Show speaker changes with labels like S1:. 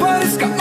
S1: but it's got